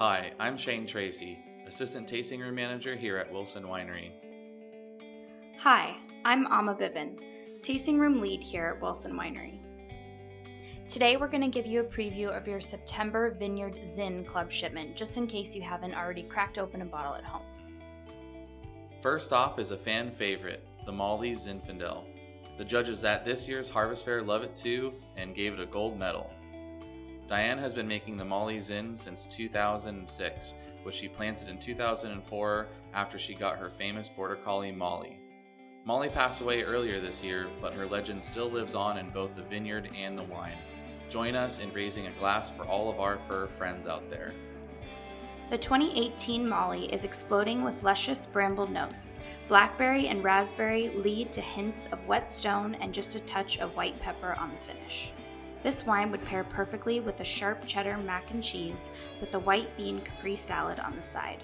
Hi, I'm Shane Tracy, Assistant Tasting Room Manager here at Wilson Winery. Hi, I'm Amma Bibbin, Tasting Room Lead here at Wilson Winery. Today we're going to give you a preview of your September Vineyard Zin Club shipment, just in case you haven't already cracked open a bottle at home. First off is a fan favorite, the Molly Zinfandel. The judges at this year's Harvest Fair love it too and gave it a gold medal. Diane has been making the Molly Zin since 2006, which she planted in 2004 after she got her famous border collie Molly. Molly passed away earlier this year, but her legend still lives on in both the vineyard and the wine. Join us in raising a glass for all of our fur friends out there. The 2018 Molly is exploding with luscious bramble notes. Blackberry and raspberry lead to hints of whetstone and just a touch of white pepper on the finish. This wine would pair perfectly with a sharp cheddar mac and cheese with a white bean capri salad on the side.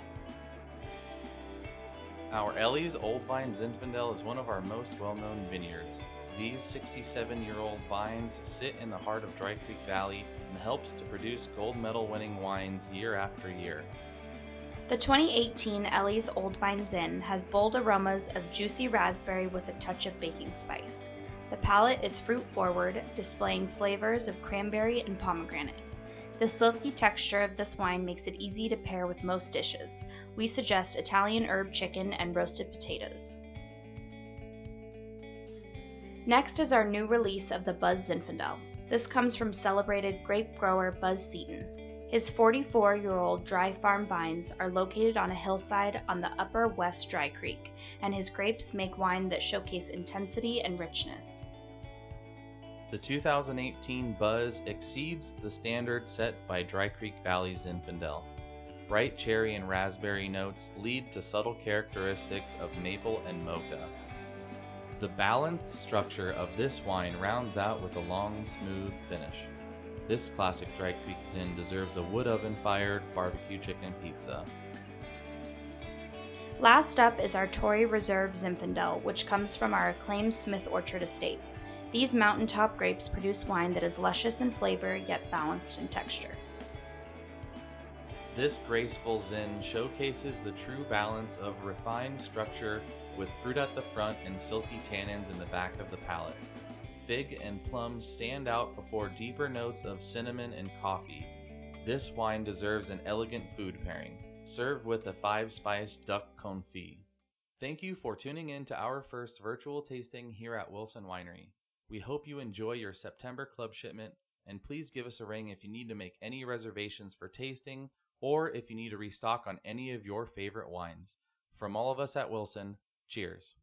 Our Ellie's Old Vine Zinfandel is one of our most well-known vineyards. These 67-year-old vines sit in the heart of Dry Creek Valley and helps to produce gold medal winning wines year after year. The 2018 Ellie's Old Vine Zin has bold aromas of juicy raspberry with a touch of baking spice. The palate is fruit forward, displaying flavors of cranberry and pomegranate. The silky texture of this wine makes it easy to pair with most dishes. We suggest Italian herb chicken and roasted potatoes. Next is our new release of the Buzz Zinfandel. This comes from celebrated grape grower Buzz Seaton. His 44 year old dry farm vines are located on a hillside on the upper West Dry Creek and his grapes make wine that showcase intensity and richness. The 2018 Buzz exceeds the standard set by Dry Creek Valley Zinfandel. Bright cherry and raspberry notes lead to subtle characteristics of maple and mocha. The balanced structure of this wine rounds out with a long, smooth finish. This classic Dry Creek Zin deserves a wood oven fired barbecue chicken pizza. Last up is our Torrey Reserve Zinfandel, which comes from our acclaimed Smith Orchard estate. These mountaintop grapes produce wine that is luscious in flavor yet balanced in texture. This graceful Zin showcases the true balance of refined structure with fruit at the front and silky tannins in the back of the palate. Fig and plum stand out before deeper notes of cinnamon and coffee. This wine deserves an elegant food pairing. Serve with a five spice duck confit. Thank you for tuning in to our first virtual tasting here at Wilson Winery. We hope you enjoy your September club shipment, and please give us a ring if you need to make any reservations for tasting or if you need to restock on any of your favorite wines. From all of us at Wilson, cheers.